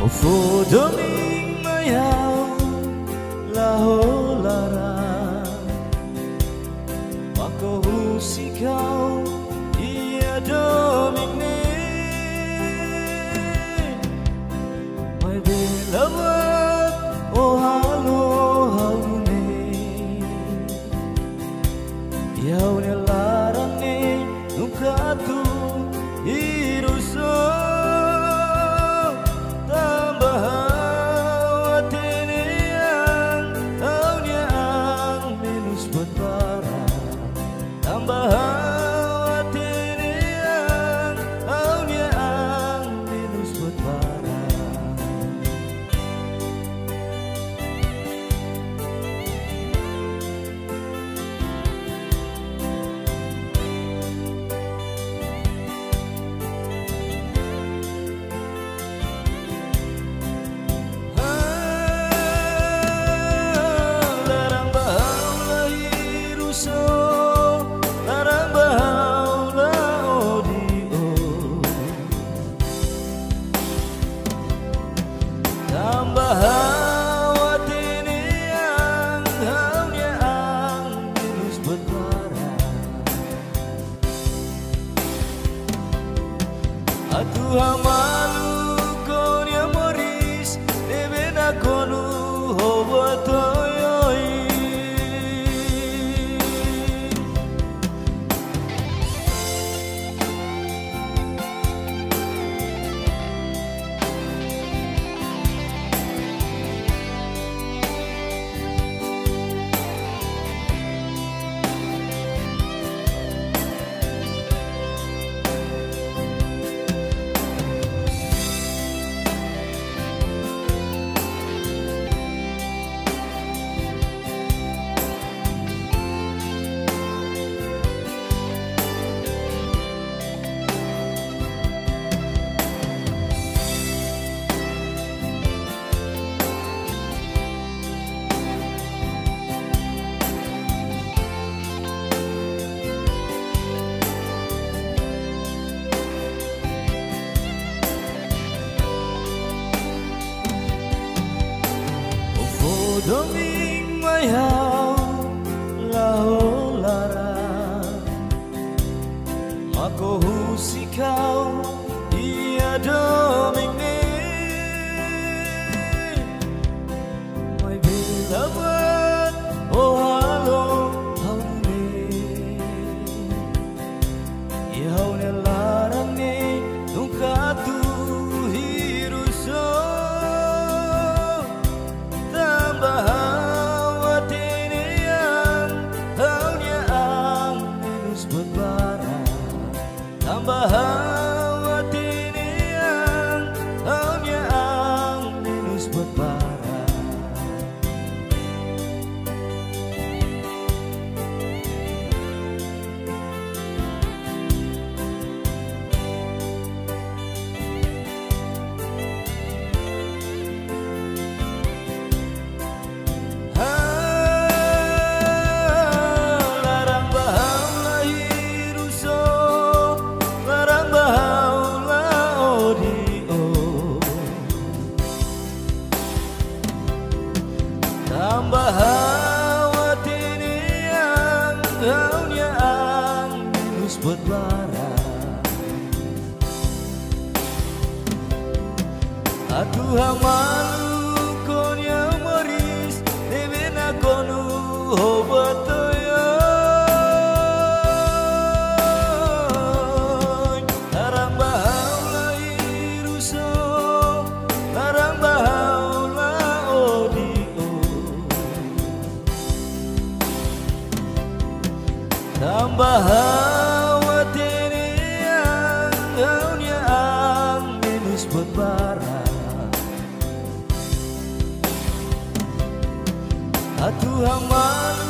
Ovo o mayaw laholara Makahusikaw iya domini May bilabat o halo hauni Yaw ne nung tu. Satu doming mai hao la ho la ra. Makohu sikau ia doming ni mai beloved oh hello hau ni ia hau ne la minus berbara Atuh malu konya moris Debe na konu hobotoyo Larang bahau lahir uso Larang bahau laudio Tambah Atuhamana